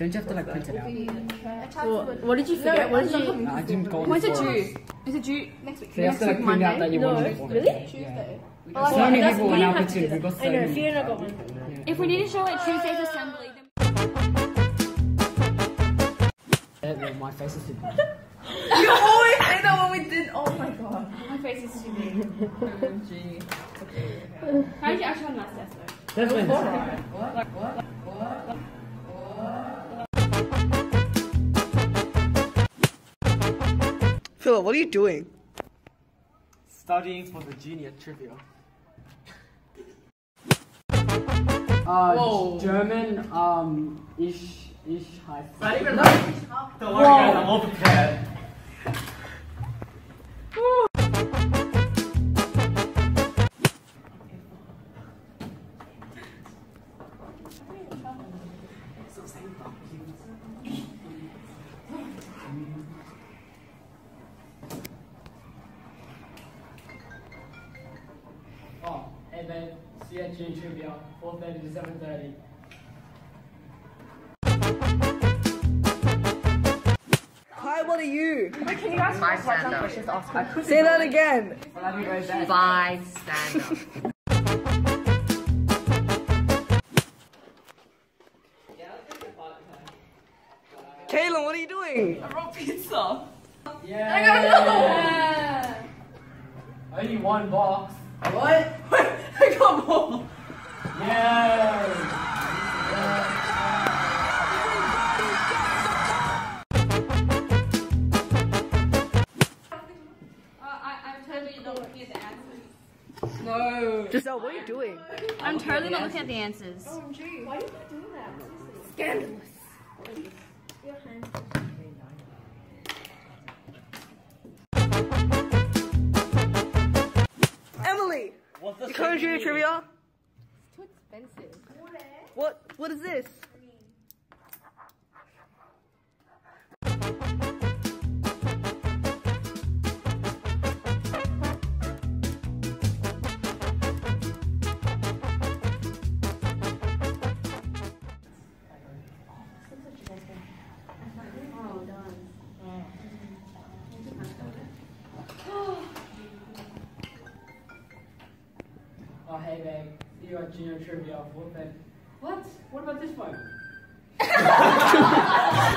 Don't you have to like print it out? Well, what did you forget? what did you? No, I didn't go. When's it due? Is it due next week? So you have to like print out that you No, want it. really? Tuesday. So many people in our platoon. We've got so I know. Fiona got one. If we need to show at Tuesday's assembly, then Yeah, my face is too big. You always say that when we did. Oh my god. my face is too big. How did you actually have a nice test though? Definitely. Philip, what are you doing? Studying for the junior trivia. Uh, German, um, ish, ish, high. Don't worry, guys, I'm all prepared. Hey babe, you at junior trivia, 4.30 to 7.30. Hi, what are you? Bystander. Say that again. Well, that'd be very bad. Bystander. Kaylin, what are you doing? Uh, Yeah. I got another one. Only one box. What? not looking at the answers. No. Giselle, what are you doing? I'm totally not looking at the answers. Oh, Emily, What's the you coming to junior secret? trivia? It's too expensive. What? What is this? Hey babe, see you at junior trivia, 4.30. What? What about this one?